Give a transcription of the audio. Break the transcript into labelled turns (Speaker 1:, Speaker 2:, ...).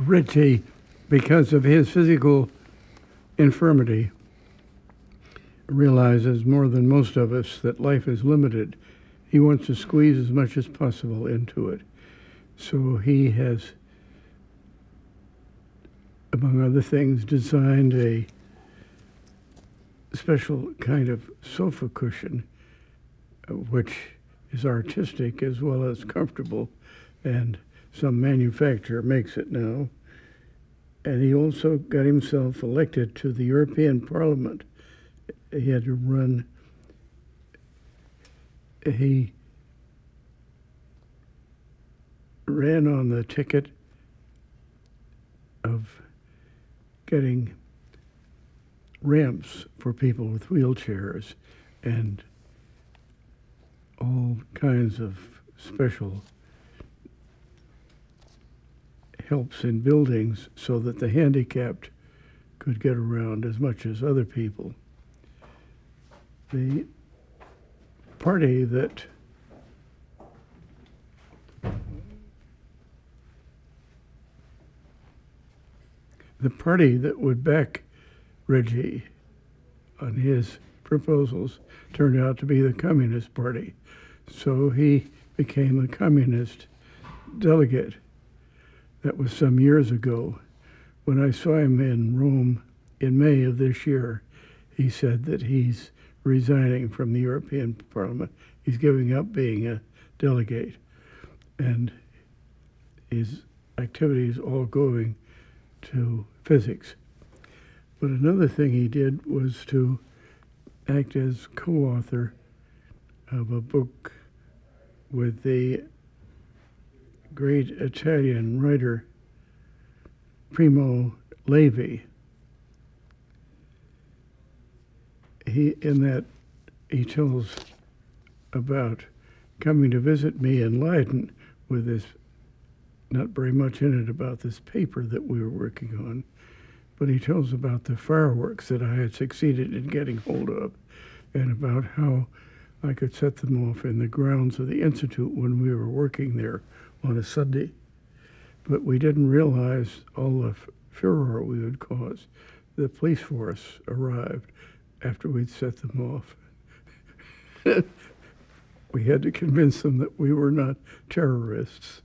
Speaker 1: Regge, because of his physical infirmity, realizes more than most of us that life is limited. He wants to squeeze as much as possible into it. So he has, among other things, designed a special kind of sofa cushion, uh, which is artistic as well as comfortable, and some manufacturer makes it now. And he also got himself elected to the European Parliament. He had to run, he ran on the ticket of getting ramps for people with wheelchairs and all kinds of special helps in buildings so that the handicapped could get around as much as other people. The party that the party that would back Regge on his proposals turned out to be the Communist Party. So he became a communist delegate. That was some years ago. When I saw him in Rome in May of this year, he said that he's resigning from the European Parliament. He's giving up being a delegate. And his activities all going to physics. But another thing he did was to act as co author of a book with the great Italian writer Primo Levi. He, in that, he tells about coming to visit me in Leiden with this, not very much in it about this paper that we were working on, but he tells about the fireworks that I had succeeded in getting hold of and about how I could set them off in the grounds of the Institute when we were working there on a Sunday. But we didn't realize all the furor we would cause. The police force arrived after we'd set them off. we had to convince them that we were not terrorists.